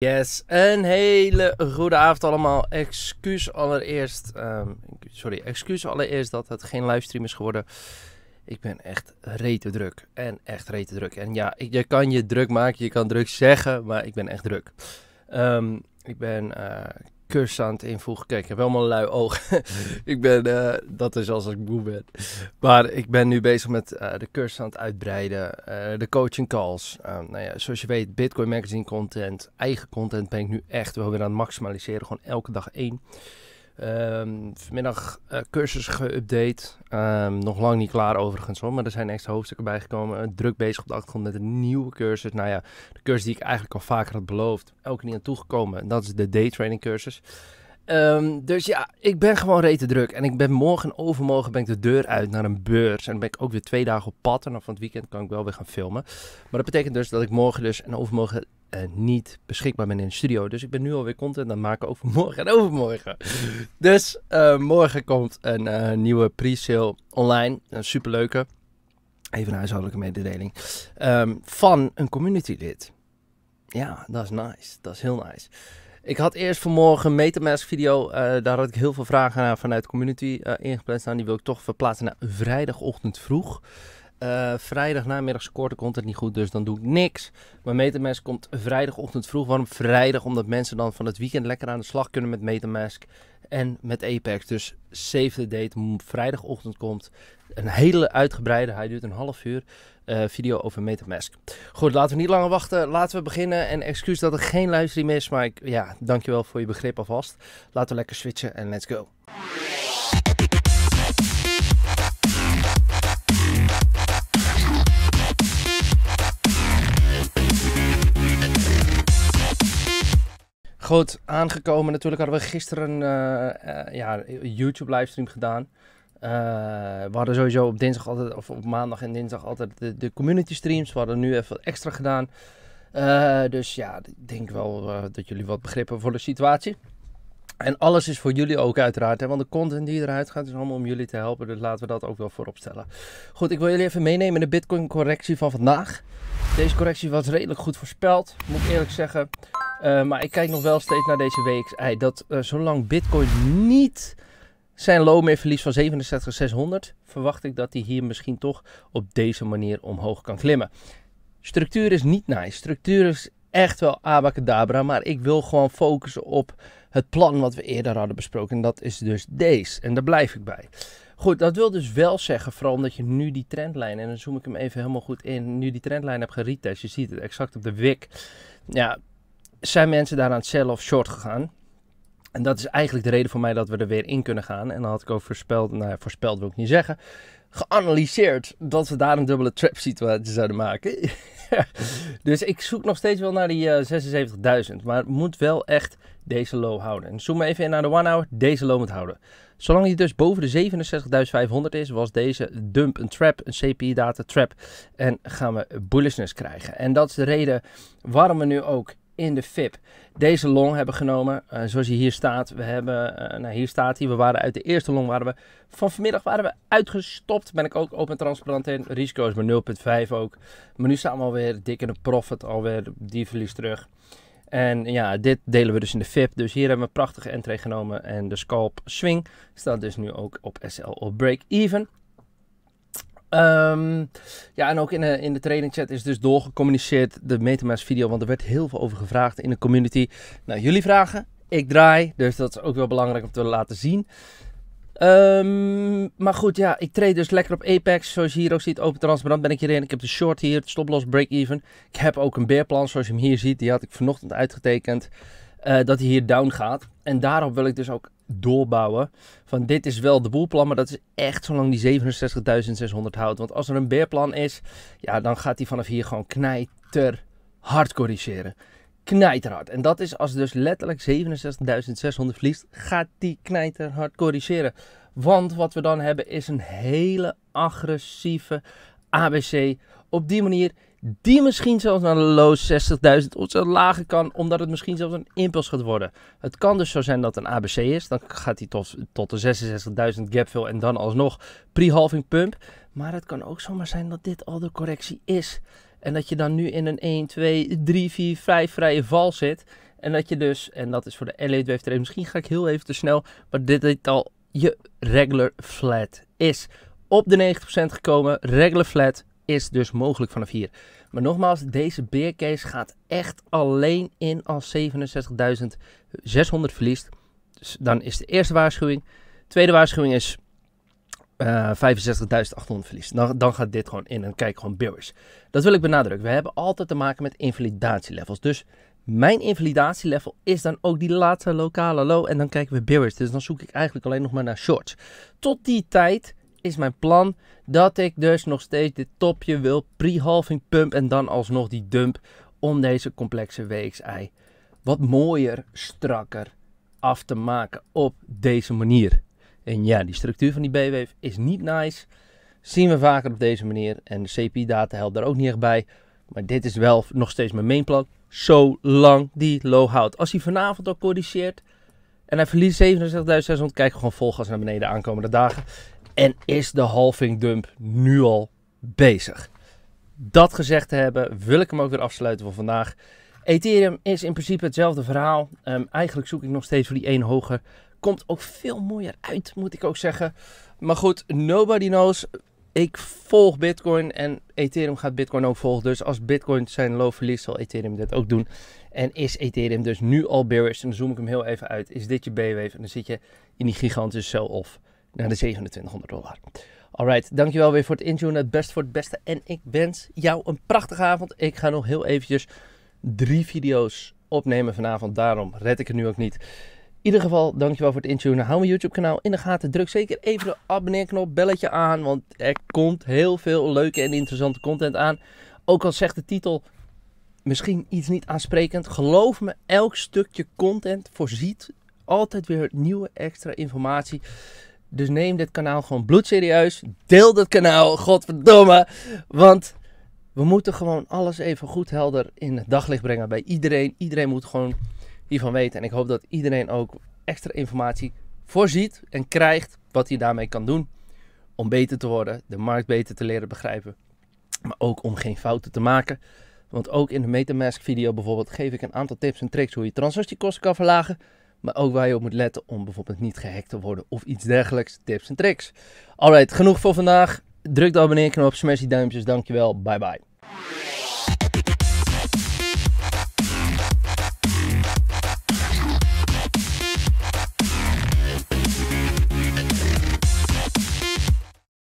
Yes, een hele goede avond allemaal. Excuus allereerst, ehm, sorry, excuus allereerst dat het geen livestream is geworden. Ik ben echt rete druk en echt rete druk. En ja, je kan je druk maken, je kan druk zeggen, maar ik ben echt druk. Ehm, ik ben uh, cursus aan het invoegen. Kijk, ik heb helemaal een lui oog. ik ben, uh, dat is als ik moe ben. Maar ik ben nu bezig met uh, de cursus aan het uitbreiden. Uh, de coaching calls. nou ja, zoals je weet, Bitcoin Magazine content, eigen content ben ik nu echt wel weer aan het maximaliseren. Gewoon elke dag één. Um, vanmiddag uh, cursus geüpdate. Um, nog lang niet klaar overigens hoor, maar er zijn extra hoofdstukken bijgekomen. Uh, druk bezig op de achtergrond met een nieuwe cursus. Nou ja, de cursus die ik eigenlijk al vaker had beloofd. Elke niet aan toegekomen. En dat is de daytraining cursus. Um, dus ja, ik ben gewoon rete druk. En ik ben morgen en overmorgen ben ik de deur uit naar een beurs. En dan ben ik ook weer twee dagen op pad. En dan van het weekend kan ik wel weer gaan filmen. Maar dat betekent dus dat ik morgen dus en overmorgen uh, niet beschikbaar ben in de studio. Dus ik ben nu alweer content aan het maken over morgen en overmorgen. dus uh, morgen komt een uh, nieuwe pre-sale online. Een superleuke. Even een huishoudelijke mededeling. Um, van een community lid. Ja, dat is nice. Dat is heel nice. Ik had eerst vanmorgen een Metamask video. daar had ik heel veel vragen naar vanuit de community ingepland staan. Die wil ik toch verplaatsen naar vrijdagochtend vroeg. Uh, vrijdag namiddag scoort de content niet goed, dus dan doe ik niks. Maar Metamask komt vrijdagochtend vroeg. Waarom vrijdag? Omdat mensen dan van het weekend lekker aan de slag kunnen met Metamask en met Apex. Dus save the date, vrijdagochtend komt een hele uitgebreide, hij duurt een half uur, uh, video over Metamask. Goed, laten we niet langer wachten. Laten we beginnen. En excuus dat er geen livestream is, maar ik, ja, dankjewel voor je begrip alvast. Laten we lekker switchen en let's go. Goed, aangekomen. Natuurlijk hadden we gisteren uh, uh, ja, YouTube livestream gedaan. Uh, we hadden sowieso op dinsdag altijd, of op maandag en dinsdag altijd de, de community streams. We hadden nu even wat extra gedaan. dus ja, ik denk wel dat jullie wat begrippen voor de situatie. En alles is voor jullie ook uiteraard, hè, want de content die eruit gaat is allemaal om jullie te helpen. Dus laten we dat ook wel voorop stellen. Goed, ik wil jullie even meenemen in de Bitcoin correctie van vandaag. Deze correctie was redelijk goed voorspeld, moet ik eerlijk zeggen. Uh, maar ik kijk nog wel steeds naar deze WXI. Dat uh, zolang Bitcoin niet zijn low meer verliest van 67,600, verwacht ik dat hij hier misschien toch op deze manier omhoog kan klimmen. Structuur is niet nice. Structuur is echt wel abacadabra, maar ik wil gewoon focussen op het plan wat we eerder hadden besproken. En dat is dus deze. En daar blijf ik bij. Goed, dat wil dus wel zeggen, vooral omdat je nu die trendlijn, en dan zoom ik hem even helemaal goed in, nu die trendlijn hebt geretest, je ziet het exact op de wick. Ja, zijn mensen daar aan het sell of short gegaan. En dat is eigenlijk de reden voor mij dat we er weer in kunnen gaan. En dan had ik ook voorspeld, nou ja, voorspeld wil ik niet zeggen, geanalyseerd dat we daar een dubbele trap situatie zouden maken. dus ik zoek nog steeds wel naar die uh, 76.000. Maar moet wel echt deze low houden. En zoom even in naar de one hour. Deze low moet houden. Zolang die dus boven de 67.500 is, was deze dump een trap, een CPI-data trap. En gaan we bullishness krijgen. En dat is de reden waarom we nu ook in de FIP deze long hebben genomen. Uh, zoals je hier staat. We hebben, uh, nou hier staat hij. We waren uit de eerste long waren we. Van vanmiddag waren we uitgestopt. Ben ik ook open en transparant in. Risico is maar 0,5 ook. Maar nu staan we alweer dik in de profit. Alweer die verlies terug. En ja, dit delen we dus in de VIP. Dus hier hebben we prachtige entry genomen. En de scalp swing staat dus nu ook op SL op break-even. Um, ja, en ook in de, in de training chat is dus doorgecommuniceerd de Metamask video, want er werd heel veel over gevraagd in de community. Nou, jullie vragen, ik draai, dus dat is ook wel belangrijk om te laten zien. Um, maar goed, ja, ik treed dus lekker op Apex. Zoals je hier ook ziet, open transparant ben ik hierin. Ik heb de short hier, het stoploss break-even. Ik heb ook een beerplan, zoals je hem hier ziet. Die had ik vanochtend uitgetekend. Uh, dat hij hier down gaat. En daarop wil ik dus ook doorbouwen. Van dit is wel de boelplan, maar dat is echt zolang die 67.600 houdt. Want als er een beerplan is, ja, dan gaat hij vanaf hier gewoon knijter hard corrigeren. Knijterhard. En dat is als dus letterlijk 67.600 verliest, gaat die knijter hard corrigeren. Want wat we dan hebben is een hele agressieve ABC. Op die manier die misschien zelfs naar de low 60.000 of zo lager kan, omdat het misschien zelfs een impuls gaat worden. Het kan dus zo zijn dat een ABC is, dan gaat hij tot, tot de 66.000 gapfill en dan alsnog pre-halving pump. Maar het kan ook zomaar zijn dat dit al de correctie is. En dat je dan nu in een 1, 2, 3, 4, 5 vrije val zit. En dat je dus, en dat is voor de Elite Wave misschien ga ik heel even te snel, maar dit is al je regular flat is. Op de 90% gekomen, regular flat is dus mogelijk vanaf hier. Maar nogmaals, deze bear case gaat echt alleen in als 67.600 verliest. Dus dan is de eerste waarschuwing. Tweede waarschuwing is uh, 65.800 verlies. Dan, dan gaat dit gewoon in en kijk gewoon bearish. Dat wil ik benadrukken. We hebben altijd te maken met invalidatielevels. Dus mijn invalidatielevel is dan ook die laatste lokale low. En dan kijken we bearish. Dus dan zoek ik eigenlijk alleen nog maar naar shorts. Tot die tijd is mijn plan dat ik dus nog steeds dit topje wil pre-halving pump en dan alsnog die dump om deze complexe WXI wat mooier, strakker af te maken op deze manier. En ja, die structuur van die B-wave is niet nice. Zien we vaker op deze manier. En de CPI-data helpt daar ook niet echt bij. Maar dit is wel nog steeds mijn mainplan. Zolang die low houdt. Als hij vanavond ook corrigeert en hij verliest 67.600, kijk gewoon vol gas naar beneden aankomende dagen. En is de halving dump nu al bezig? Dat gezegd te hebben, wil ik hem ook weer afsluiten voor vandaag. Ethereum is in principe hetzelfde verhaal. Um, eigenlijk zoek ik nog steeds voor die één hoger. Komt ook veel mooier uit, moet ik ook zeggen. Maar goed, nobody knows. Ik volg Bitcoin en Ethereum gaat Bitcoin ook volgen. Dus als Bitcoin zijn low verliest, zal Ethereum dit ook doen. En is Ethereum dus nu al bearish, en dan zoom ik hem heel even uit. Is dit je B-wave en dan zit je in die gigantische sell-off naar de 2700 dollar. Alright, dankjewel weer voor het intunen. Het beste voor het beste. En ik wens jou een prachtige avond. Ik ga nog heel eventjes drie video's opnemen vanavond. Daarom red ik het nu ook niet. In ieder geval, dankjewel voor het intunen. Hou mijn YouTube kanaal in de gaten. Druk zeker even de abonneerknop, belletje aan. Want er komt heel veel leuke en interessante content aan. Ook al zegt de titel misschien iets niet aansprekend. Geloof me, elk stukje content voorziet altijd weer nieuwe extra informatie. Dus neem dit kanaal gewoon bloedserieus. Deel dit kanaal, godverdomme. Want we moeten gewoon alles even goed helder in het daglicht brengen bij iedereen. Iedereen moet gewoon hiervan weten. En ik hoop dat iedereen ook extra informatie voorziet en krijgt wat hij daarmee kan doen. Om beter te worden, de markt beter te leren begrijpen. Maar ook om geen fouten te maken. Want ook in de Metamask video bijvoorbeeld geef ik een aantal tips en tricks hoe je transactiekosten kan verlagen. Maar ook waar je op moet letten om bijvoorbeeld niet gehackt te worden of iets dergelijks. Tips en tricks. Alright, genoeg voor vandaag. Druk de abonneerknop, smash die duimpjes. Dankjewel. Bye bye.